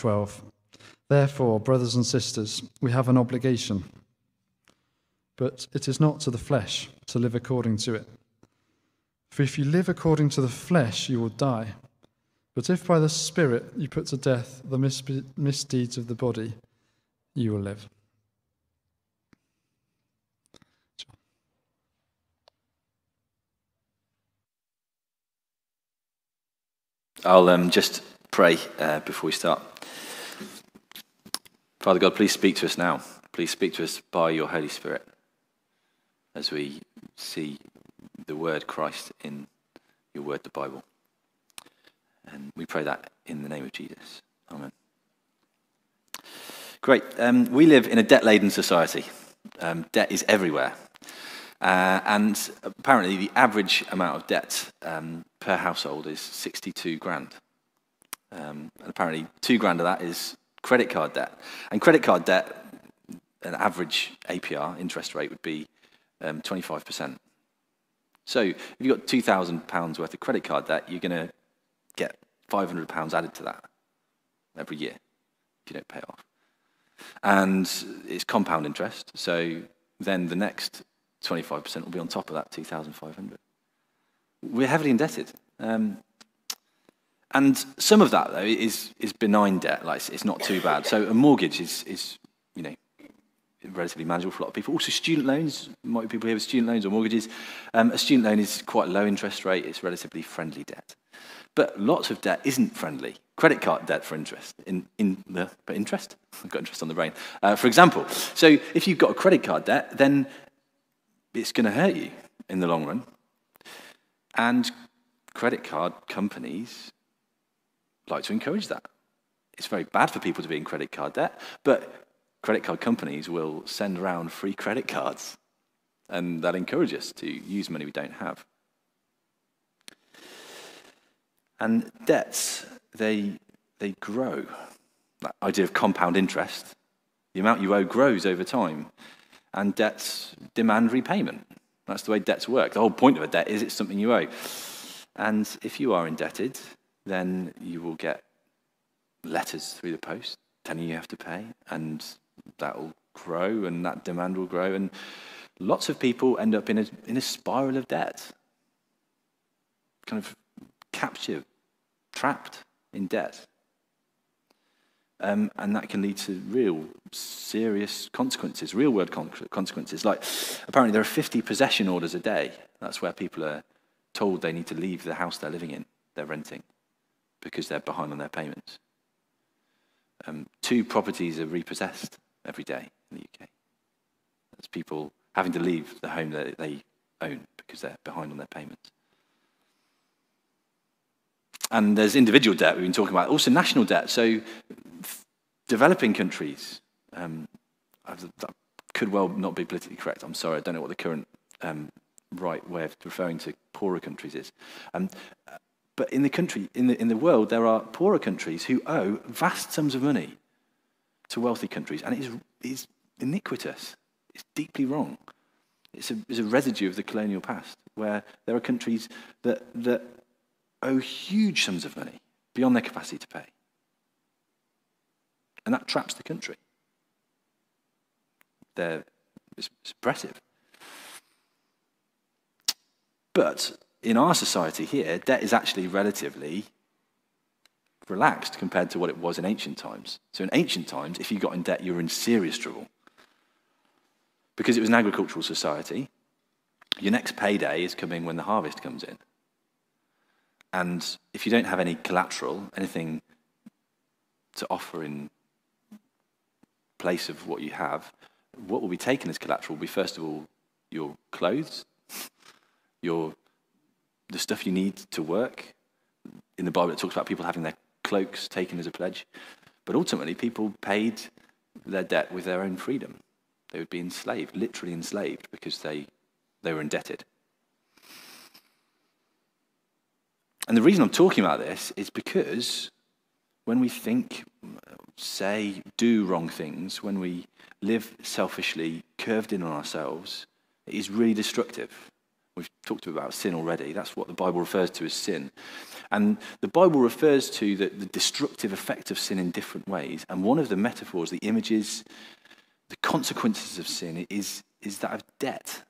12. Therefore, brothers and sisters, we have an obligation, but it is not to the flesh to live according to it. For if you live according to the flesh, you will die. But if by the Spirit you put to death the misdeeds of the body, you will live. I'll um, just pray uh, before we start. Father God, please speak to us now. Please speak to us by your Holy Spirit as we see the word Christ in your word, the Bible. And we pray that in the name of Jesus. Amen. Great. Um, we live in a debt laden society. Um, debt is everywhere. Uh, and apparently, the average amount of debt um, per household is 62 grand. Um, and apparently, two grand of that is credit card debt. And credit card debt, an average APR interest rate would be um, 25%. So if you've got £2,000 worth of credit card debt, you're going to get £500 added to that every year if you don't pay it off. And it's compound interest, so then the next 25% will be on top of that 2,500. We're heavily indebted. Um, and some of that, though, is, is benign debt. Like, it's, not too bad. So a mortgage is, is, you know, relatively manageable for a lot of people. Also, student loans. Might be people here with student loans or mortgages. Um, a student loan is quite low interest rate. It's relatively friendly debt. But lots of debt isn't friendly. Credit card debt for interest, in, in the, interest? I've got interest on the brain. Uh, for example, so if you've got a credit card debt, then it's going to hurt you in the long run. And credit card companies like to encourage that. It's very bad for people to be in credit card debt, but credit card companies will send around free credit cards, and that encourages us to use money we don't have. And debts, they, they grow. That idea of compound interest, the amount you owe grows over time, and debts demand repayment. That's the way debts work. The whole point of a debt is it's something you owe. And if you are indebted, then you will get letters through the post telling you you have to pay, and that will grow, and that demand will grow, and lots of people end up in a, in a spiral of debt, kind of captive, trapped in debt. Um, and that can lead to real serious consequences, real world con- consequences. Like, apparently, there are 50 possession orders a day. That's where people are told they need to leave the house they're living in, they're renting, because they're behind on their payments. Um, two properties are repossessed every day in the UK. That's people having to leave the home that they own because they're behind on their payments. And there's individual debt we've been talking about, also national debt. So developing countries, um, that could well not be politically correct. I'm sorry, I don't know what the current um, right way of referring to poorer countries is. Um, but in the country, in the, in the world, there are poorer countries who owe vast sums of money to wealthy countries, and it is, is iniquitous. It's deeply wrong. It's a, it's a residue of the colonial past, where there are countries that, that owe huge sums of money beyond their capacity to pay. And that traps the country. They're, it's, it's oppressive. But in our society here, debt is actually relatively relaxed compared to what it was in ancient times. So in ancient times, if you got in debt, you were in serious trouble. Because it was an agricultural society, your next payday is coming when the harvest comes in. And if you don't have any collateral, anything to offer in place of what you have, what will be taken as collateral will be, first of all, your clothes, your, the stuff you need to work. In the Bible, it talks about people having their cloaks taken as a pledge. But ultimately, people paid their debt with their own freedom. They would be enslaved, literally enslaved, because they, they were indebted. And the reason I'm talking about this is because when we think, say, do wrong things, when we live selfishly, curved in on ourselves, it is really destructive. We've talked about sin already. That's what the Bible refers to as sin. And the Bible refers to the, the destructive effect of sin in different ways. And one of the metaphors, the images, the consequences of sin is, is that of debt.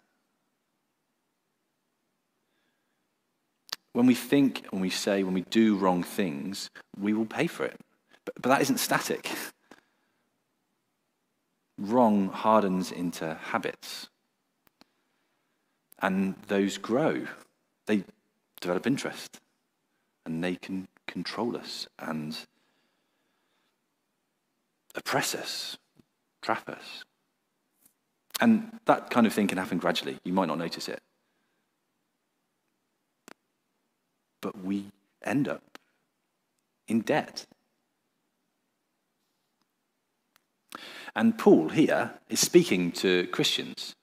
When we think, when we say, when we do wrong things, we will pay for it. But, but that isn't static. Wrong hardens into habits. And those grow. They develop interest. And they can control us and oppress us, trap us. And that kind of thing can happen gradually. You might not notice it. but we end up in debt. And Paul here is speaking to Christians.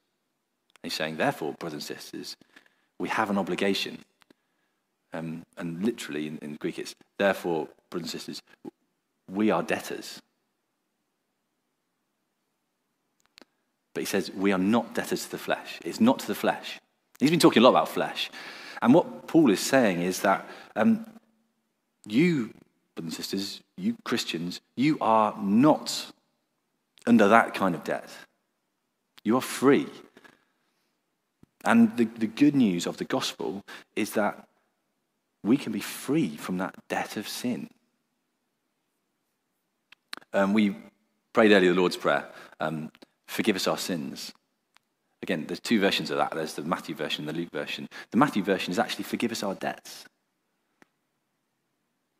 He's saying, therefore, brothers and sisters, we have an obligation. Um, and literally in, in Greek, it's therefore, brothers and sisters, we are debtors. But he says, we are not debtors to the flesh. It's not to the flesh. He's been talking a lot about flesh. And what Paul is saying is that um, you, brothers and sisters, you Christians, you are not under that kind of debt. You are free. And the, the good news of the gospel is that we can be free from that debt of sin. Um, we prayed earlier the Lord's Prayer um, forgive us our sins. Again, there's two versions of that. There's the Matthew version and the Luke version. The Matthew version is actually forgive us our debts.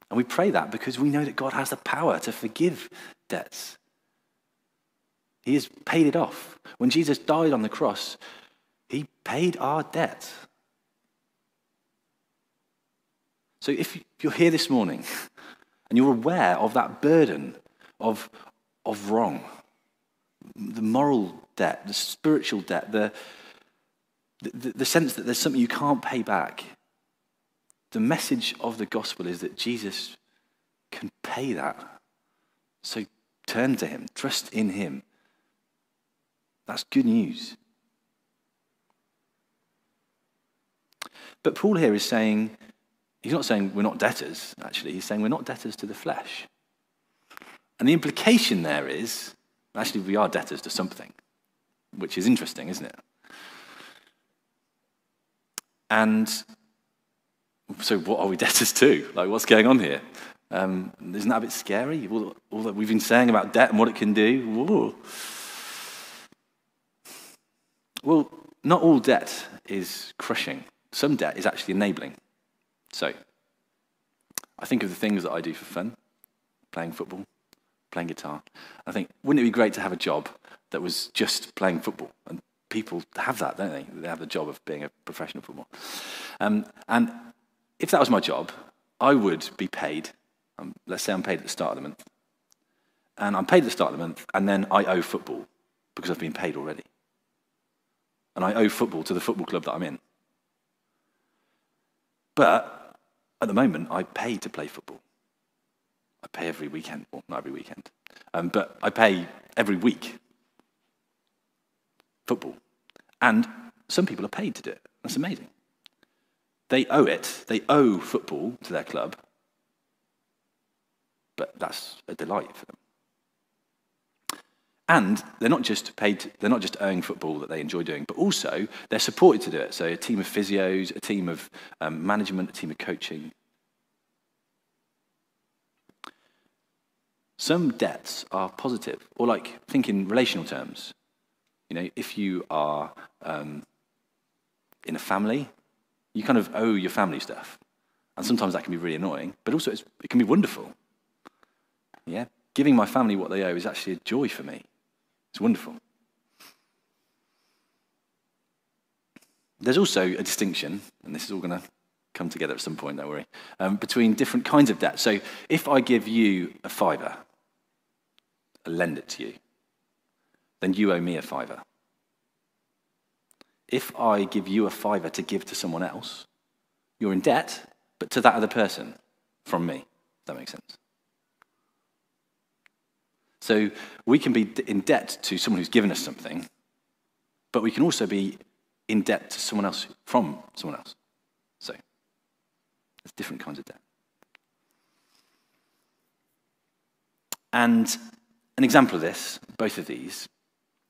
And we pray that because we know that God has the power to forgive debts. He has paid it off. When Jesus died on the cross, he paid our debt. So if you're here this morning and you're aware of that burden of, of wrong, the moral debt, the spiritual debt, the, the, the sense that there's something you can't pay back, the message of the gospel is that Jesus can pay that. So turn to him, trust in him. That's good news. But Paul here is saying, he's not saying we're not debtors, actually. He's saying we're not debtors to the flesh. And the implication there is, actually, we are debtors to something, which is interesting, isn't it? And so, what are we debtors to? Like, what's going on here? Um, isn't that a bit scary? All, all, that we've been saying about debt and what it can do. Whoa. Well, not all debt is crushing. Some debt is actually enabling. So, I think of the things that I do for fun playing football, playing guitar. I think, wouldn't it be great to have a job that was just playing football? And people have that, don't they? They have the job of being a professional footballer. Um, and if that was my job, I would be paid. Um, let's say I'm paid at the start of the month. And I'm paid at the start of the month, and then I owe football because I've been paid already. And I owe football to the football club that I'm in. But at the moment, I pay to play football. I pay every weekend, well, not every weekend, um, but I pay every week football. And some people are paid to do it. That's amazing. They owe it, they owe football to their club, but that's a delight for them. And they're not just paid, they're not just earning football that they enjoy doing, but also they're supported to do it. So a team of physios, a team of um, management, a team of coaching. Some debts are positive, or like think in relational terms. You know, if you are um, in a family, you kind of owe your family stuff. And sometimes that can be really annoying, but also it can be wonderful. Yeah? Giving my family what they owe is actually a joy for me. It's wonderful. There's also a distinction, and this is all going to come together at some point, don't worry, um, between different kinds of debt. So if I give you a fiver, I lend it to you, then you owe me a fiver. If I give you a fiver to give to someone else, you're in debt, but to that other person from me. That makes sense. So we can be in debt to someone who's given us something, but we can also be in debt to someone else from someone else. So there's different kinds of debt. And an example of this, both of these,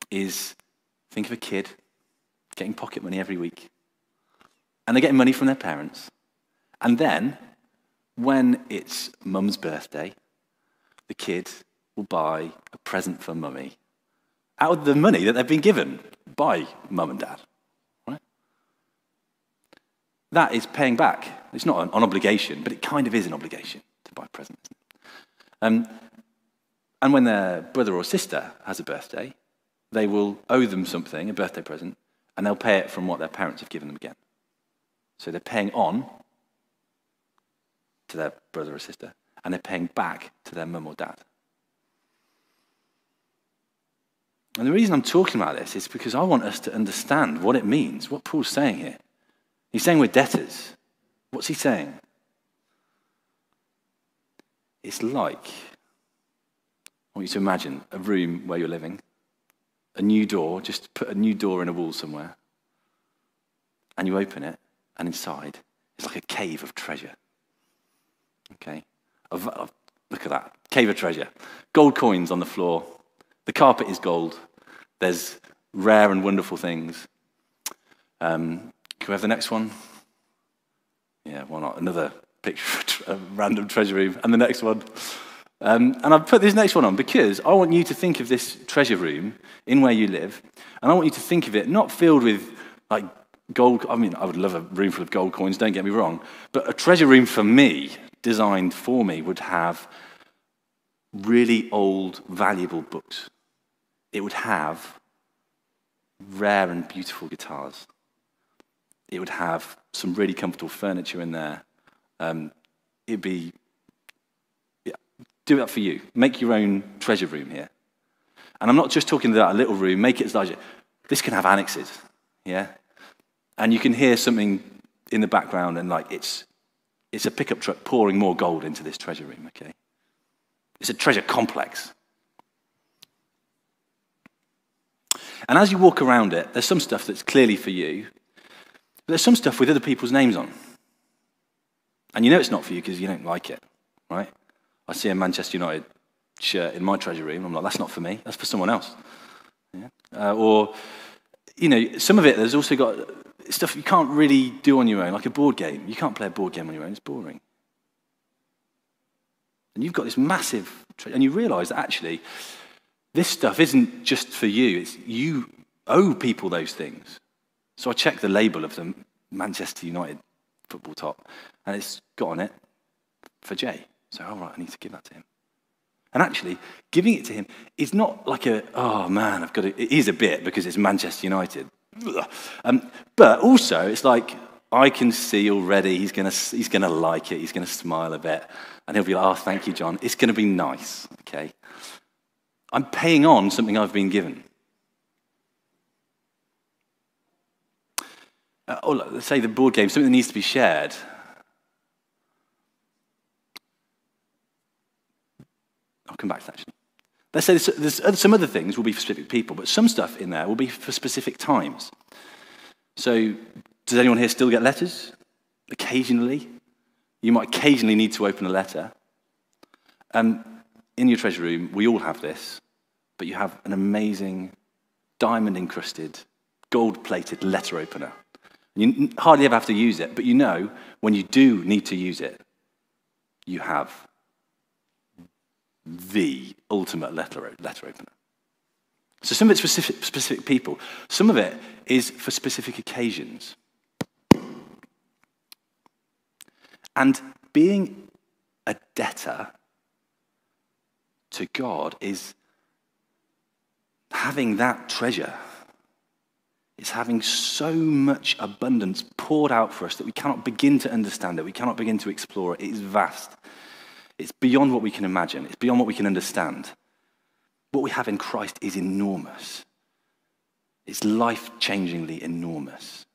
is think of a kid getting pocket money every week. And they're getting money from their parents. And then, when it's mum's birthday, the kid will buy a present for mummy out of the money that they've been given by mum and dad. Right? That is paying back. It's not an, an obligation, but it kind of is an obligation to buy a present. Um, and when their brother or sister has a birthday, they will owe them something, a birthday present, and they'll pay it from what their parents have given them again. So they're paying on to their brother or sister, and they're paying back to their mum or dad. And the reason I'm talking about this is because I want us to understand what it means, what Paul's saying here. He's saying we're debtors. What's he saying? It's like, I want you to imagine a room where you're living, a new door, just put a new door in a wall somewhere, and you open it, and inside it's like a cave of treasure. Okay? Look at that. Cave of treasure. Gold coins on the floor. The carpet is gold. There's rare and wonderful things. Um, can we have the next one? Yeah, why not? Another picture of a random treasure room. And the next one. Um, and I've put this next one on because I want you to think of this treasure room in where you live. And I want you to think of it not filled with like gold. I mean, I would love a room full of gold coins, don't get me wrong. But a treasure room for me, designed for me, would have really old, valuable books. It would have rare and beautiful guitars. It would have some really comfortable furniture in there. Um, it'd be, yeah, do that for you. Make your own treasure room here. And I'm not just talking about a little room, make it as large. As this can have annexes, yeah? And you can hear something in the background, and like it's, it's a pickup truck pouring more gold into this treasure room, okay? It's a treasure complex. And as you walk around it, there's some stuff that's clearly for you, but there's some stuff with other people's names on. And you know it's not for you because you don't like it, right? I see a Manchester United shirt in my treasure room. I'm like, that's not for me. That's for someone else. Yeah? Uh, or, you know, some of it, there's also got stuff you can't really do on your own, like a board game. You can't play a board game on your own. It's boring. And you've got this massive, and you realize that actually this stuff isn't just for you. It's you owe people those things. So I checked the label of the Manchester United football top, and it's got on it for Jay. So, all right, I need to give that to him. And actually, giving it to him is not like a, oh man, I've got to, it is a bit because it's Manchester United. Um, but also, it's like, I can see already he's going to he's gonna like it, he's going to smile a bit, and he'll be like, oh, thank you, John. It's going to be nice, okay? I'm paying on something I've been given. Uh, or let's say the board game, something that needs to be shared. I'll come back to that. Let's say there's, there's some other things will be for specific people, but some stuff in there will be for specific times. So, does anyone here still get letters? Occasionally. You might occasionally need to open a letter. Um, in your treasure room, we all have this, but you have an amazing diamond encrusted, gold plated letter opener. You hardly ever have to use it, but you know when you do need to use it, you have the ultimate letter, letter opener. So some of it's specific, specific people, some of it is for specific occasions. And being a debtor to God is having that treasure. It's having so much abundance poured out for us that we cannot begin to understand it. We cannot begin to explore it. It is vast. It's beyond what we can imagine, it's beyond what we can understand. What we have in Christ is enormous, it's life changingly enormous.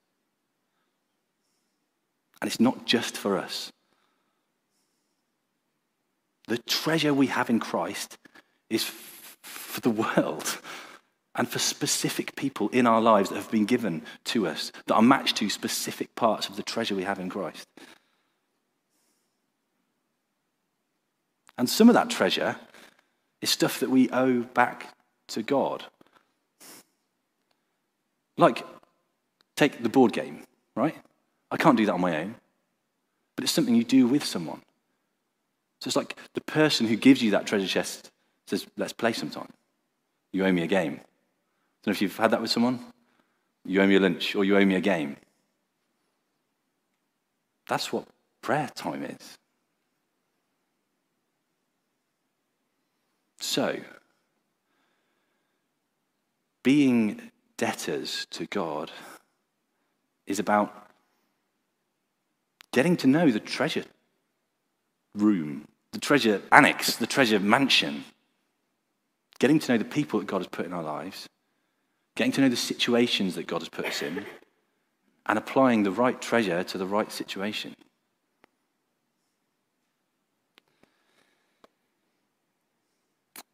And it's not just for us. The treasure we have in Christ is for the world and for specific people in our lives that have been given to us, that are matched to specific parts of the treasure we have in Christ. And some of that treasure is stuff that we owe back to God. Like, take the board game, right? I can't do that on my own, but it's something you do with someone. So it's like the person who gives you that treasure chest says, Let's play sometime. You owe me a game. I don't know if you've had that with someone. You owe me a lunch or you owe me a game. That's what prayer time is. So, being debtors to God is about getting to know the treasure room, the treasure annex, the treasure mansion, getting to know the people that God has put in our lives, getting to know the situations that God has put us in, and applying the right treasure to the right situation.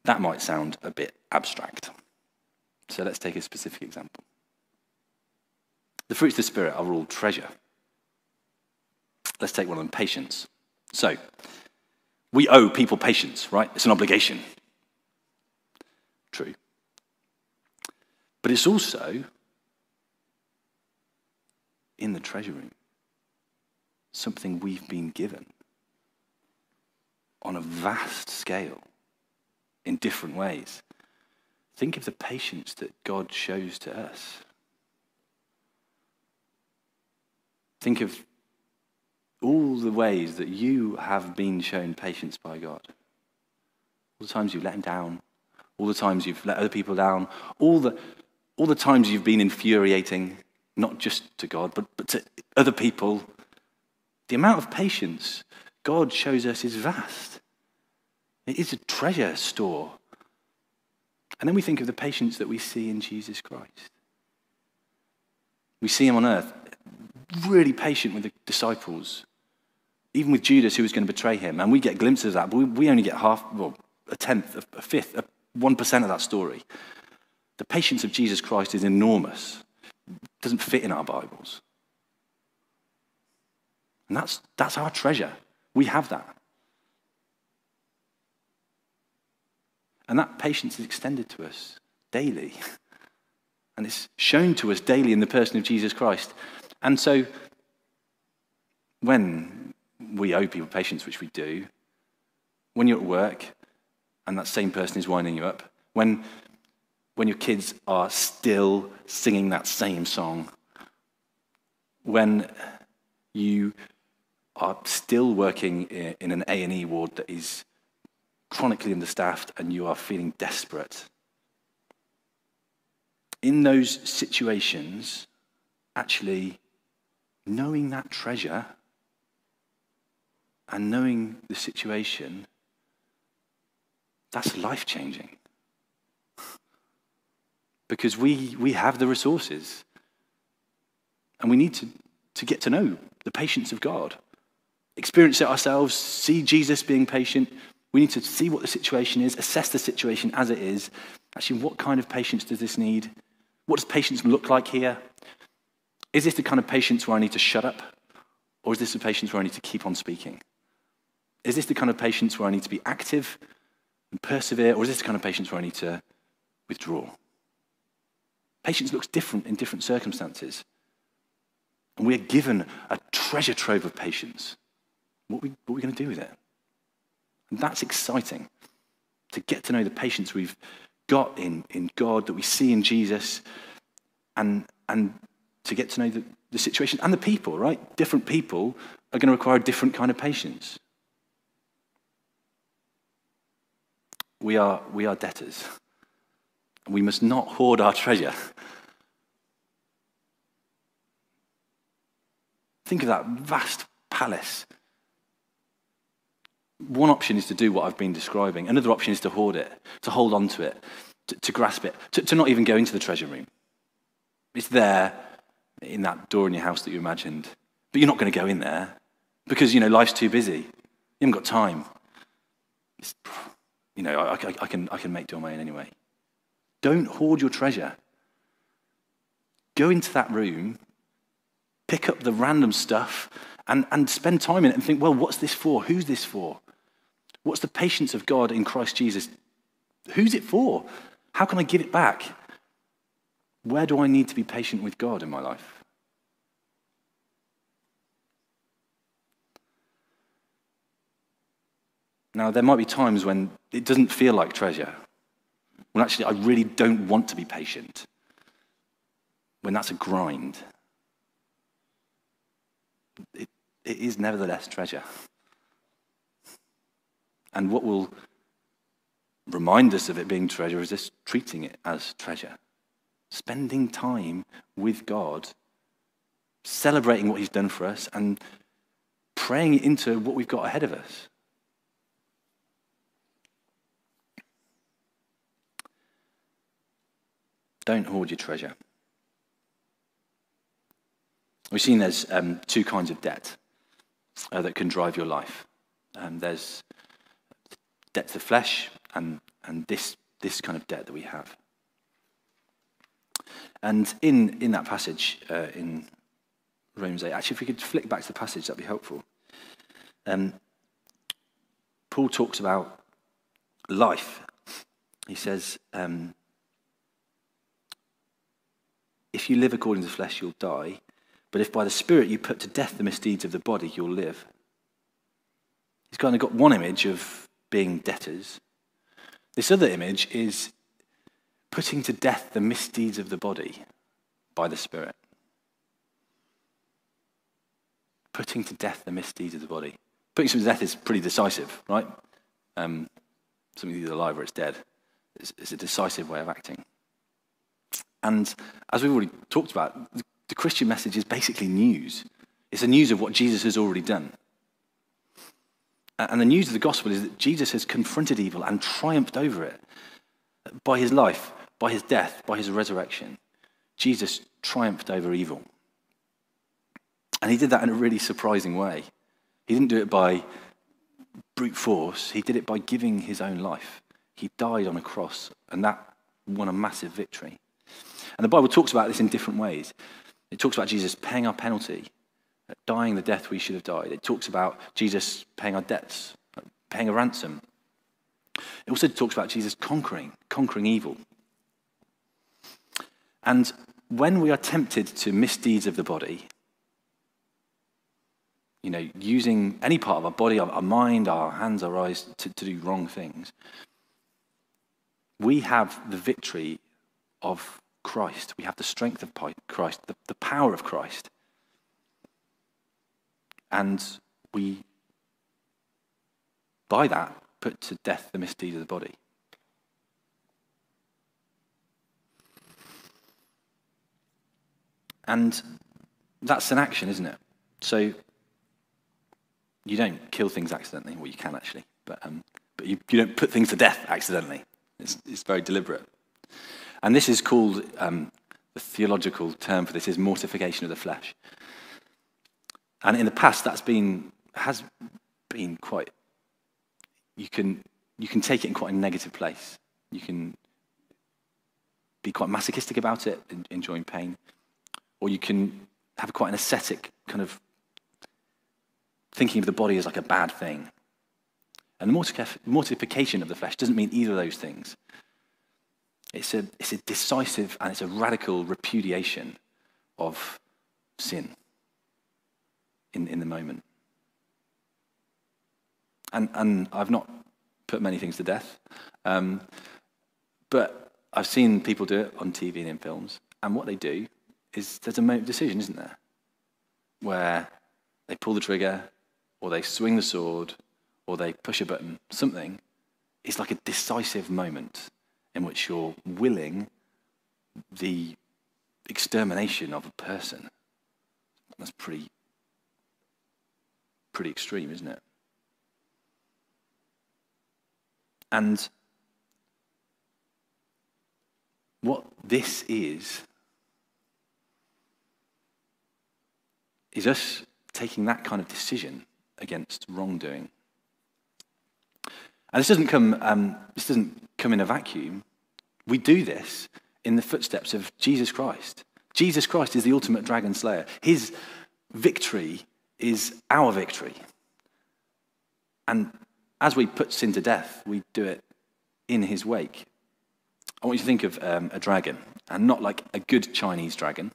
That might sound a bit abstract. So let's take a specific example. The fruits of the Spirit are all treasure. Let's take one of them patience. So, we owe people patience, right? It's an obligation. True. But it's also in the treasure room, something we've been given on a vast scale in different ways. Think of the patience that God shows to us. Think of all the ways that you have been shown patience by God. All the times you've let him down, all the times you've let other people down, all the, all the times you've been infuriating, not just to God, but, but to other people. The amount of patience God shows us is vast. It is a treasure store. And then we think of the patience that we see in Jesus Christ. We see him on earth, really patient with the disciples, even with Judas, who was going to betray him. And we get glimpses of that, but we, only get half, well, a tenth, a, a fifth, a 1% of that story. The patience of Jesus Christ is enormous. It doesn't fit in our Bibles. And that's, that's our treasure. We have that. And that patience is extended to us daily. And it's shown to us daily in the person of Jesus Christ. And so, when we owe people patience, which we do, when you're at work and that same person is winding you up, when, when your kids are still singing that same song, when you are still working in an A&E ward that is chronically understaffed and you are feeling desperate. In those situations, actually knowing that treasure and knowing the situation, that's life changing. Because we, we have the resources. And we need to, to get to know the patience of God, experience it ourselves, see Jesus being patient, we need to see what the situation is, assess the situation as it is. Actually, what kind of patience does this need? What does patience look like here? Is this the kind of patience where I need to shut up? Or is this the patience where I need to keep on speaking? Is this the kind of patience where I need to be active and persevere? Or is this the kind of patience where I need to withdraw? Patience looks different in different circumstances. And we are given a treasure trove of patience. What are we, what are we going to do with it? And that's exciting to get to know the patience we've got in, in God, that we see in Jesus, and, and to get to know the, the situation and the people, right? Different people are going to require a different kind of patience. We are, we are debtors. We must not hoard our treasure. Think of that vast palace one option is to do what I've been describing. Another option is to hoard it, to hold on to it, to, to grasp it, to, to not even go into the treasure room. It's there in that door in your house that you imagined. But you're not going to go in there because, you know, life's too busy. You haven't got time. It's, you know, I, I, I, can, I can make do on my own anyway. Don't hoard your treasure. Go into that room, pick up the random stuff, and, and spend time in it and think, well, what's this for? Who's this for? What's the patience of God in Christ Jesus? Who's it for? How can I give it back? Where do I need to be patient with God in my life? Now, there might be times when it doesn't feel like treasure. When actually, I really don't want to be patient. When that's a grind. It, it is nevertheless treasure. And what will remind us of it being treasure is just treating it as treasure. Spending time with God, celebrating what He's done for us, and praying into what we've got ahead of us. Don't hoard your treasure. We've seen there's um, two kinds of debt uh, that can drive your life. Um, there's debt to the flesh and, and this, this kind of debt that we have. And in, in that passage uh, in Romans 8, actually, if we could flick back to the passage, that'd be helpful. Um, Paul talks about life. He says, um, If you live according to the flesh, you'll die. But if by the Spirit you put to death the misdeeds of the body, you'll live. He's kind of got one image of being debtors. This other image is putting to death the misdeeds of the body by the Spirit. Putting to death the misdeeds of the body. Putting something to death is pretty decisive, right? Um, something either alive or it's dead. It's, it's a decisive way of acting. And as we've already talked about, the, Christian message is basically news. It's the news of what Jesus has already done. And the news of the gospel is that Jesus has confronted evil and triumphed over it by his life, by his death, by his resurrection. Jesus triumphed over evil. And he did that in a really surprising way. He didn't do it by brute force, he did it by giving his own life. He died on a cross, and that won a massive victory. And the Bible talks about this in different ways. It talks about Jesus paying our penalty, dying the death we should have died. It talks about Jesus paying our debts, paying a ransom. It also talks about Jesus conquering, conquering evil. And when we are tempted to misdeeds of the body, you know, using any part of our body, our, mind, our hands, our eyes to, to do wrong things, we have the victory of Christ. We have the strength of Christ, the, the power of Christ. And we, by that, put to death the misdeeds of the body. And that's an action, isn't it? So you don't kill things accidentally. Well, you can actually, but, um, but you, you don't put things to death accidentally. It's, it's very deliberate. And this is called, um, the theological term for this is mortification of the flesh. And in the past, that's been, has been quite, you can, you can take it in quite a negative place. You can be quite masochistic about it, enjoying pain. Or you can have quite an ascetic kind of thinking of the body as like a bad thing. And the mortification of the flesh doesn't mean either of those things. It's a, it's a decisive and it's a radical repudiation of sin in, in the moment. And, and I've not put many things to death, um, but I've seen people do it on TV and in films. And what they do is there's a moment of decision, isn't there? Where they pull the trigger, or they swing the sword, or they push a button, something. It's like a decisive moment in which you're willing the extermination of a person. That's pretty, pretty extreme, isn't it? And what this is, is us taking that kind of decision against wrongdoing. And this doesn't come, um, this doesn't come in a vacuum. We do this in the footsteps of Jesus Christ. Jesus Christ is the ultimate dragon slayer. His victory is our victory. And as we put sin to death, we do it in his wake. I want you to think of um, a dragon, and not like a good Chinese dragon,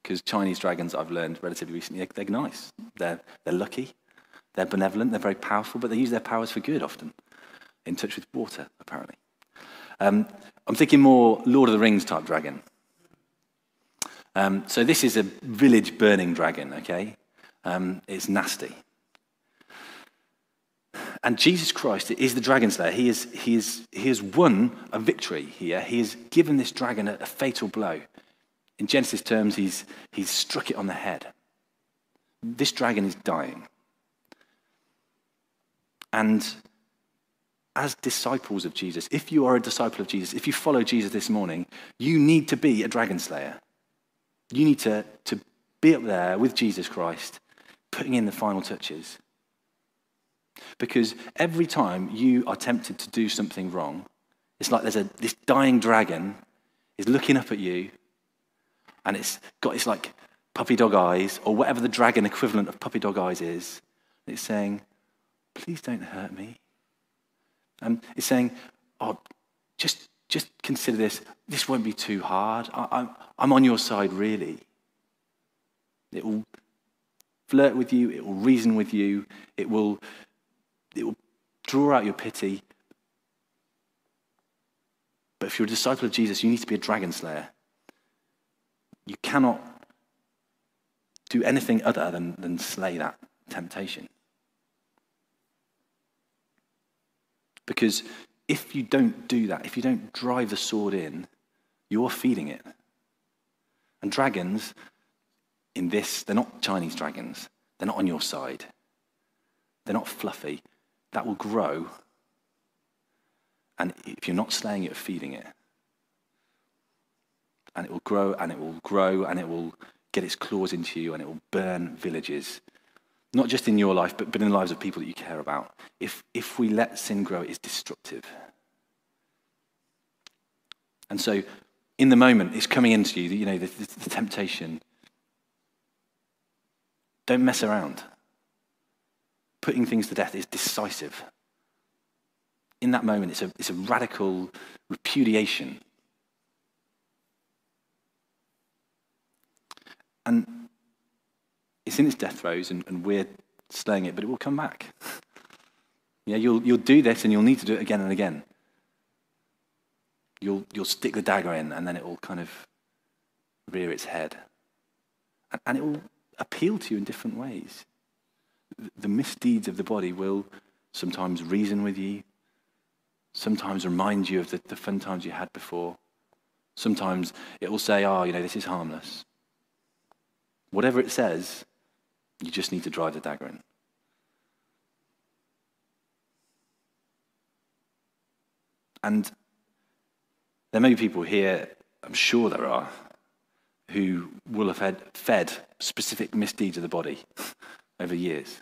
because Chinese dragons, I've learned relatively recently, they're, they're nice. They're, they're lucky, they're benevolent, they're very powerful, but they use their powers for good often, in touch with water, apparently. Um, I'm thinking more Lord of the Rings type dragon. Um, so this is a village burning dragon, okay? Um, it's nasty. And Jesus Christ is the dragon slayer. He, is, he, is, he has won a victory here. He has given this dragon a, a fatal blow. In Genesis terms, he's, he's struck it on the head. This dragon is dying. And as disciples of Jesus, if you are a disciple of Jesus, if you follow Jesus this morning, you need to be a dragon slayer. You need to, to be up there with Jesus Christ, putting in the final touches. Because every time you are tempted to do something wrong, it's like there's a, this dying dragon is looking up at you, and it's got its like puppy dog eyes, or whatever the dragon equivalent of puppy dog eyes is. It's saying, Please don't hurt me. And it's saying, Oh, just, just consider this. This won't be too hard. I, I'm, I'm on your side, really. It will flirt with you, it will reason with you, it will, it will draw out your pity. But if you're a disciple of Jesus, you need to be a dragon slayer. You cannot do anything other than, than slay that temptation. Because if you don't do that, if you don't drive the sword in, you're feeding it. And dragons, in this, they're not Chinese dragons. They're not on your side. They're not fluffy. That will grow. And if you're not slaying it, feeding it. And it will grow and it will grow and it will get its claws into you and it will burn villages. Not just in your life, but, but in the lives of people that you care about. If, if we let sin grow, it's destructive. And so, in the moment, it's coming into you, you know, the, the, the temptation. Don't mess around. Putting things to death is decisive. In that moment, it's a, it's a radical repudiation. And it's in its death throes, and, and we're slaying it, but it will come back. yeah, you'll, you'll do this, and you'll need to do it again and again. You'll, you'll stick the dagger in, and then it will kind of rear its head. And, and it will appeal to you in different ways. The misdeeds of the body will sometimes reason with you, sometimes remind you of the, the fun times you had before. Sometimes it will say, oh, you know, this is harmless. Whatever it says, you just need to drive the dagger in. And there may be people here, I'm sure there are, who will have had, fed specific misdeeds of the body over years.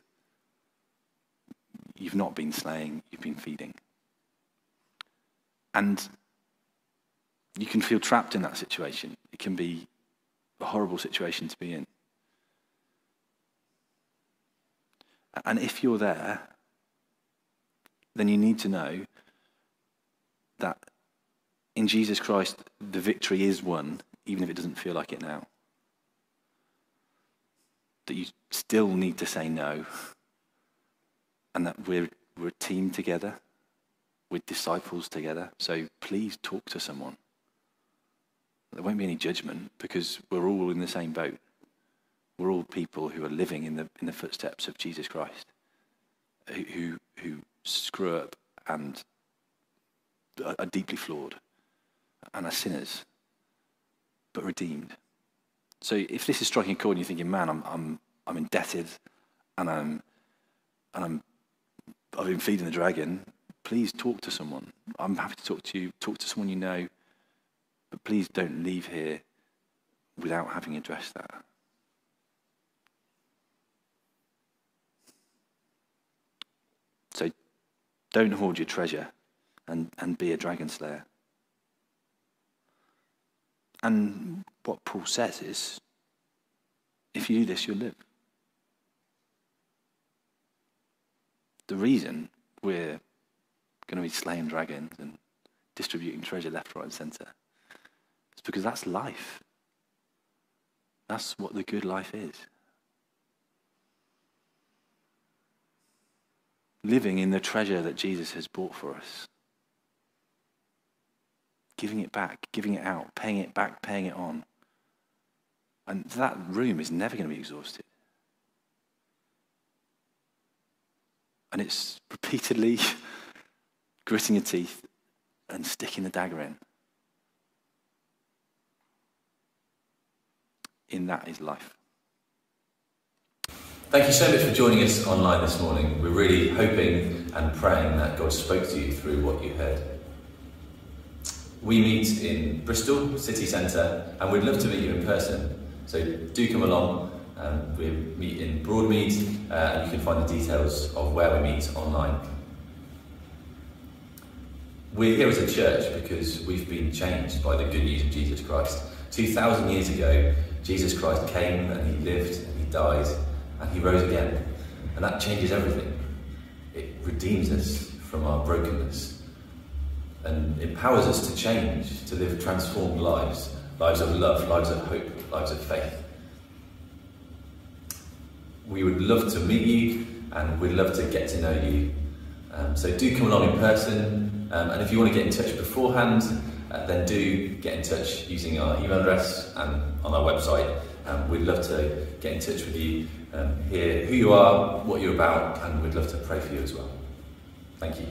You've not been slaying, you've been feeding. And you can feel trapped in that situation. It can be a horrible situation to be in. And if you're there, then you need to know that in Jesus Christ, the victory is won, even if it doesn't feel like it now. That you still need to say no, and that we're, we're a team together, we're disciples together. So please talk to someone. There won't be any judgment because we're all in the same boat. We're all people who are living in the, in the footsteps of Jesus Christ, who, who, screw up and are deeply flawed and are sinners, but redeemed. So if this is striking a chord and you're thinking, man, I'm, I'm, I'm indebted and, I'm, and I'm, I've been feeding the dragon, please talk to someone. I'm happy to talk to you. Talk to someone you know. But please don't leave here without having addressed that. So don't hoard your treasure and, and be a dragon slayer. And what Paul says is if you do this, you'll live. The reason we're going to be slaying dragons and distributing treasure left, right, and center is because that's life. That's what the good life is. Living in the treasure that Jesus has bought for us. Giving it back, giving it out, paying it back, paying it on. And that room is never going to be exhausted. And it's repeatedly gritting your teeth and sticking the dagger in. In that is life. Thank you so much for joining us online this morning. We're really hoping and praying that God spoke to you through what you heard. We meet in Bristol city centre and we'd love to meet you in person. So do come along. Um, we meet in Broadmead uh, and you can find the details of where we meet online. We're here as a church because we've been changed by the good news of Jesus Christ. 2,000 years ago, Jesus Christ came and he lived and he died and he rose again. And that changes everything. It redeems us from our brokenness and empowers us to change, to live transformed lives lives of love, lives of hope, lives of faith. We would love to meet you and we'd love to get to know you. Um, so do come along in person. Um, and if you want to get in touch beforehand, uh, then do get in touch using our email address and on our website. Um, we'd love to get in touch with you, um, hear who you are, what you're about, and we'd love to pray for you as well. Thank you.